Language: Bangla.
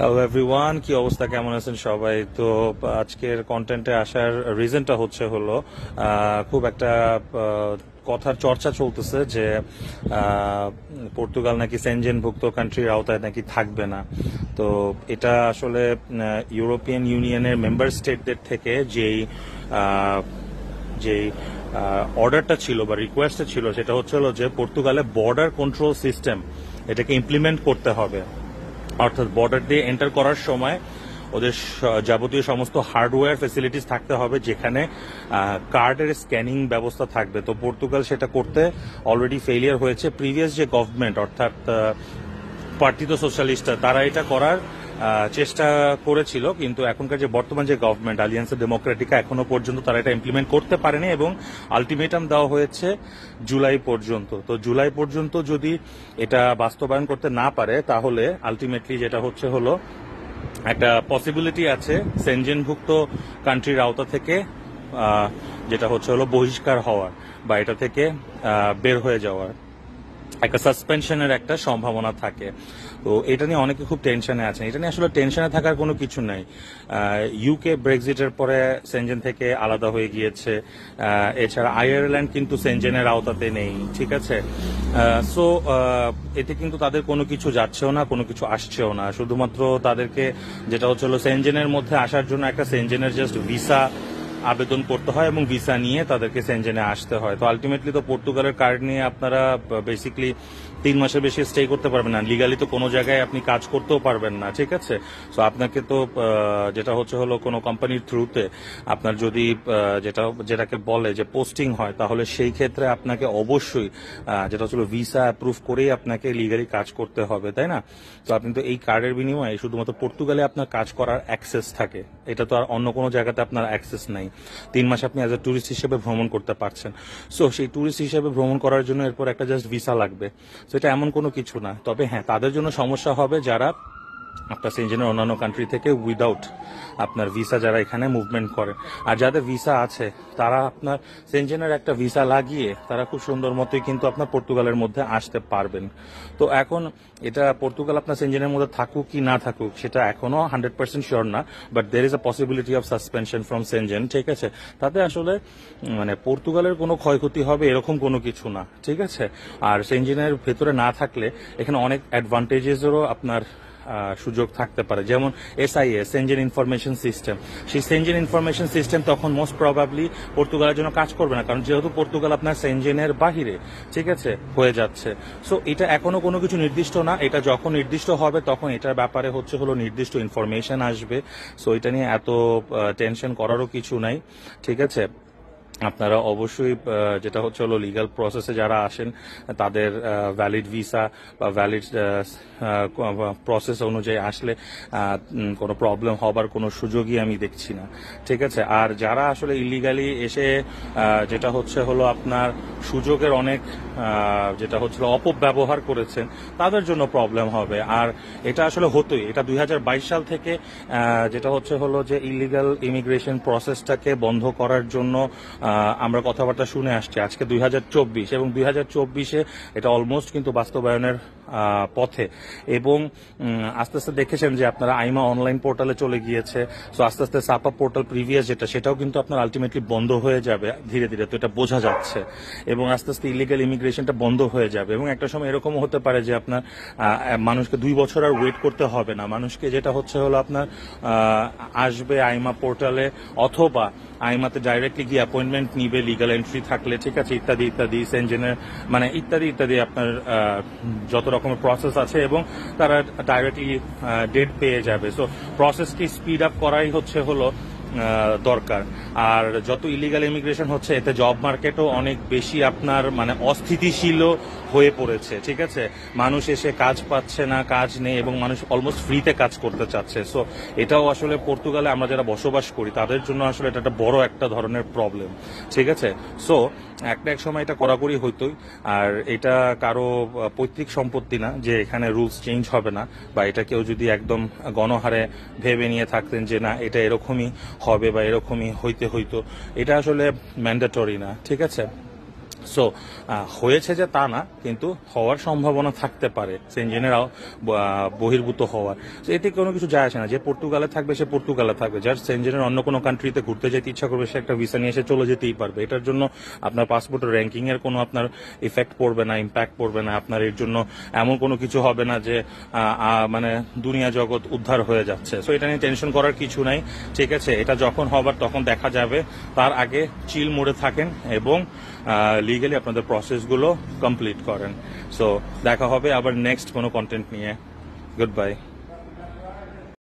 এভরিওয়ান কি অবস্থা? কেমন আছেন সবাই? তো, আজকের কন্টেন্টে আসার রিজনটা হচ্ছে হলো খুব একটা কথার চর্চা চলতেছে যে পর্তুগাল নাকি সেনজেনভুক্ত কান্ট্রির আওতায় নাকি থাকবে না। তো, এটা আসলে ইউরোপিয়ান ইউনিয়নের মেম্বার স্টেটদের থেকে যেই যেই অর্ডারটা ছিল বা রিকোয়েস্টটা ছিল, সেটা হচ্ছে হলো যে পর্তুগালে বর্ডার কন্ট্রোল সিস্টেম এটাকে ইমপ্লিমেন্ট করতে হবে। অর্থাৎ বর্ডার দিয়ে এন্টার করার সময় ওদের যাবতীয় সমস্ত হার্ডওয়্যার ফেসিলিটিস থাকতে হবে যেখানে কার্ডের স্ক্যানিং ব্যবস্থা থাকবে। তো পর্তুগাল সেটা করতে অলরেডি ফেলিয়ার হয়েছে। প্রিভিয়াস যে গভর্নমেন্ট অর্থাৎ পার্টিত সোশ্যালিস্টরা তারা এটা করার চেষ্টা করেছিল, কিন্তু এখনকার যে বর্তমান যে গভর্নমেন্ট আলিয়ান্স ডেমোক্রেটিকা এখনও পর্যন্ত তারা এটা ইমপ্লিমেন্ট করতে পারেনি এবং আলটিমেটাম দেওয়া হয়েছে জুলাই পর্যন্ত। তো জুলাই পর্যন্ত যদি এটা বাস্তবায়ন করতে না পারে, তাহলে আলটিমেটলি যেটা হচ্ছে হলো, একটা পসিবিলিটি আছে সেনজেনভুক্ত কান্ট্রির আওতা থেকে যেটা হচ্ছে হলো বহিষ্কার হওয়ার বা এটা থেকে বের হয়ে যাওয়ার। একটা সাসপেনশনের একটা সম্ভাবনা থাকে। তো এটা নিয়ে অনেকে খুব টেনশনে আছেন। এটা নিয়ে আসলে টেনশনে থাকার কোনো কিছু নাই। ইউকে ব্রেক্সিটের পরে সেনজেন থেকে আলাদা হয়ে গিয়েছে। এছাড়া আয়ারল্যান্ড কিন্তু সেনজেনের আওতাতে নেই, ঠিক আছে? সো এতে কিন্তু তাদের কোনো কিছু যাচ্ছেও না, কোনো কিছু আসছেও না। শুধুমাত্র তাদেরকে যেটা হচ্ছে হলো সেনজেনের মধ্যে আসার জন্য একটা সেনজেনের জাস্ট ভিসা আবেদন করতে হয় এবং ভিসা নিয়ে তাদেরকে সেনজেনে আসতে হয়। তো আলটিমেটলি তো পর্তুগালের কার্ড নিয়ে আপনারা বেসিক্যালি তিন মাসের বেশি স্টে করতে পারবেন না। লিগালি তো কোনো জায়গায় আপনি কাজ করতেও পারবেন না, ঠিক আছে? সো আপনাকে তো যেটা হচ্ছে হলো কোনো কোম্পানির থ্রুতে আপনার যদি যেটা, যেটাকে বলে যে পোস্টিং হয়, তাহলে সেই ক্ষেত্রে আপনাকে অবশ্যই যেটা হচ্ছে ভিসা অ্যাপ্রুভ করেই আপনাকে লিগালি কাজ করতে হবে, তাই না? তো আপনি তো এই কার্ডের বিনিময়ে শুধুমাত্র পর্তুগালে আপনার কাজ করার অ্যাক্সেস থাকে। এটা তো আর অন্য কোনো জায়গাতে আপনার অ্যাক্সেস নাই। তিন মাস আপনি অ্যাজ এ ট্যুরিস্ট হিসেবে ভ্রমণ করতে পারছেন। সো সেই ট্যুরিস্ট হিসেবে ভ্রমণ করার জন্য এরপর একটা জাস্ট ভিসা লাগবে। সেটা এমন কোনো কিছু না। তবে হ্যাঁ তাদের জন্য সমস্যা হবে যারা আপনার সেঞ্জেনের অন্যান্য কান্ট্রি থেকে উইদাউট আপনার ভিসা যারা এখানে মুভমেন্ট করে। আর যাদের ভিসা আছে, তারা আপনার সেঞ্জেনের একটা ভিসা লাগিয়ে তারা খুব সুন্দর মতোই কিন্তু আপনার পর্তুগালের মধ্যে আসতে পারবেন। তো এখন এটা পর্তুগাল আপনার সেঞ্জেনের মধ্যে থাকুক কি না থাকুক, সেটা এখনও হান্ড্রেড পার্সেন্ট শিওর না but there is a possibility of suspension from Schengen ঠিক আছে? তাতে আসলে মানে পর্তুগালের কোনো ক্ষয়ক্ষতি হবে এরকম কোনো কিছু না, ঠিক আছে? আর সেনজেনের ভেতরে না থাকলে এখানে অনেক অ্যাডভান্টেজেসেরও আপনার সুযোগ থাকতে পারে। যেমন এসআইএস সেনজেন ইনফরমেশন সিস্টেম সেই সেনজেন ইনফরমেশন সিস্টেম তখন মোস্ট প্রবাবলি পর্তুগালের জন্য কাজ করবে না, কারণ যেহেতু পর্তুগাল আপনার সেঞ্জিনের বাহিরে, ঠিক আছে, হয়ে যাচ্ছে। সো এটা এখনও কোনো কিছু নির্দিষ্ট না, এটা যখন নির্দিষ্ট হবে, তখন এটার ব্যাপারে হচ্ছে হলো নির্দিষ্ট ইনফরমেশন আসবে। সো এটা নিয়ে এত টেনশন করারও কিছু নাই, ঠিক আছে? আপনারা অবশ্যই যেটা হচ্ছে হলো লিগাল প্রসেসে যারা আসেন, তাদের ভ্যালিড ভিসা বা ভ্যালিড প্রসেস অনুযায়ী আসলে কোনো প্রবলেম হবার কোনো সুযোগই আমি দেখছি না। ঠিক আছে? আর যারা আসলে ইলিগালি এসে যেটা হচ্ছে হলো আপনার সুযোগের অনেক যেটা হচ্ছিল অপব্যবহার করেছেন, তাদের জন্য প্রবলেম হবে। আর এটা আসলে হতোই। এটা দুই হাজার বাইশ সাল থেকে যেটা হচ্ছে হলো যে ইলিগাল ইমিগ্রেশন প্রসেসটাকে বন্ধ করার জন্য আমরা কথাবার্তা শুনে আসছি। আজকে দুই হাজার চব্বিশ এবং দুই এটা অলমোস্ট কিন্তু বাস্তবায়নের পথে। এবং আস্তে আস্তে দেখেছেন যে আপনারা আইমা অনলাইন পোর্টালে চলে গিয়েছে। সো আস্তে আস্তে সাপা পোর্টাল প্রিভিয়াস যেটা, সেটাও কিন্তু আপনার আলটিমেটলি বন্ধ হয়ে যাবে ধীরে ধীরে। তো এটা বোঝা যাচ্ছে। এবং আস্তে আস্তে ইলিগাল ইমিগ্রেশনটা বন্ধ হয়ে যাবে। এবং একটা সময় এরকমও হতে পারে যে আপনার মানুষকে দুই বছর আর ওয়েট করতে হবে না। মানুষকে যেটা হচ্ছে হলো আপনার আসবে আইমা পোর্টালে অথবা আইমাতে ডাইরেক্টলি গিয়ে অ্যাপয়েন্টমেন্ট নিবে লিগাল এন্ট্রি থাকলে, ঠিক আছে, ইত্যাদি ইত্যাদি সেনজেনের মানে ইত্যাদি ইত্যাদি আপনার যত রকমের প্রসেস আছে এবং তারা ডাইরেক্টলি ডেট পেয়ে যাবে। সো প্রসেসকে স্পিড আপ করাই হচ্ছে হলো দরকার। আর যত ইলিগাল ইমিগ্রেশন হচ্ছে, এতে জব মার্কেটও অনেক বেশি আপনার মানে অস্থিতিশীল হয়ে পড়েছে, ঠিক আছে? মানুষ এসে কাজ পাচ্ছে না, কাজ নেই, এবং মানুষ অলমোস্ট ফ্রিতে কাজ করতে চাচ্ছে। সো এটাও আসলে পর্তুগালে আমরা যারা বসবাস করি, তাদের জন্য আসলে এটা একটা বড় একটা ধরনের প্রবলেম ঠিক আছে? সো একটা এক সময় এটা কড়াকড়ি হইতোই, আর এটা কারও পৈতৃক সম্পত্তি না, যে এখানে রুলস চেঞ্জ হবে না, বা এটা কেউ যদি একদম গণহারে ভেবে নিয়ে থাকতেন যে না, এটা এরকমই হবে বা এরকমই হইতে হইতো, এটা আসলে ম্যান্ডেটরি না, ঠিক আছে? সো হয়েছে যে তা না, কিন্তু হওয়ার সম্ভাবনা থাকতে পারে। সেঞ্জিনের বহির্ভূত হওয়ার। এতে কোনো কিছু যায় আসে না। যে পর্তুগালে থাকবে, সে পর্তুগালে থাকবে। যার সেঞ্জিনের অন্য কোনো কান্ট্রিতে ঘুরতে যেতে ইচ্ছা করবে, সে একটা ভিসা নিয়ে এসে চলে যেতেই পারবে। এটার জন্য আপনার পাসপোর্টের র্যাঙ্কিং এর কোনো আপনার ইফেক্ট পড়বে না ইম্প্যাক্ট পড়বে না। আপনার এর জন্য এমন কোনো কিছু হবে না যে মানে দুনিয়া জগৎ উদ্ধার হয়ে যাচ্ছে। সো এটা নিয়ে টেনশন করার কিছু নাই। ঠিক আছে, এটা যখন হবার তখন দেখা যাবে। তার আগে চিল মোড়ে থাকেন এবং লিগালি আপনাদের প্রসেসগুলো কমপ্লিট করেন সো দেখা হবে, আবার নেক্সট কোনো কন্টেন্ট নিয়ে। Good bye